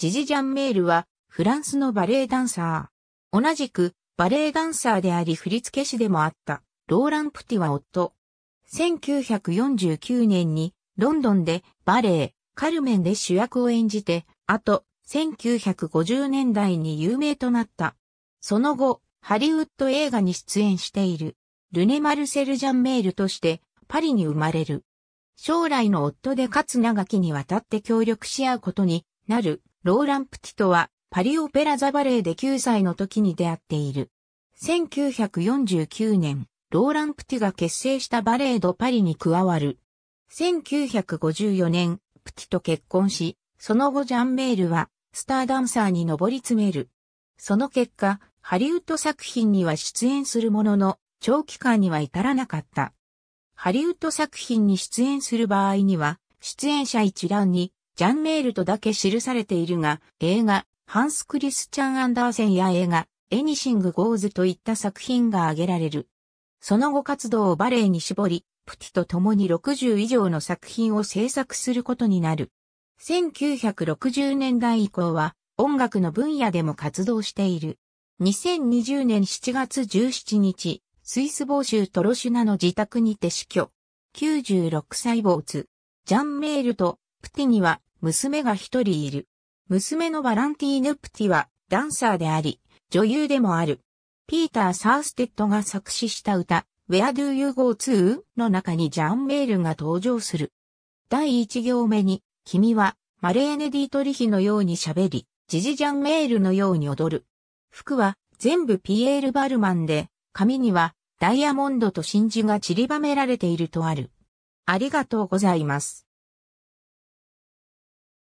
ジジ・ジャンメールはフランスのバレエダンサー。同じくバレエダンサーであり振付師でもあったローラン・プティは夫。1949年にロンドンでバレエ、カルメンで主役を演じて、あと1950年代に有名となった。その後、ハリウッド映画に出演している、ルネ・マルセル・ジャンメールとしてパリに生まれる。将来の夫でかつ長きにわたって協力し合うことになるローラン・プティとはパリオペラザバレエで9歳の時に出会っている。1949年、ローラン・プティが結成したバレエドパリに加わる。1954年、プティと結婚し、その後ジャンメールはスターダンサーに上り詰める。その結果、ハリウッド作品には出演するものの、長期間には至らなかった。ハリウッド作品に出演する場合には、出演者一覧に、ジャンメールとだけ記されているが、映画、ハンス・クリスチャン・アンダーセンや映画、エニシング・ゴーズといった作品が挙げられる。その後活動をバレエに絞り、プティと共に60以上の作品を制作することになる。1960年代以降は音楽の分野でも活動している。2020年7月17日、スイス・ヴォー州トロシュナの自宅にて死去。96歳没。ジャンメールとプティには娘が一人いる。娘のバランティーヌ・プティはダンサーであり、女優でもある。ピーター・サーステッドが作詞した歌、Where Do You Go To? の中にジャンメールが登場する。第一行目に、君はマレーネ・ディートリヒのように喋り、ジジジャンメールのように踊る。服は全部ピエール・バルマンで、髪にはダイヤモンドと真珠が散りばめられているとある。ありがとうございます。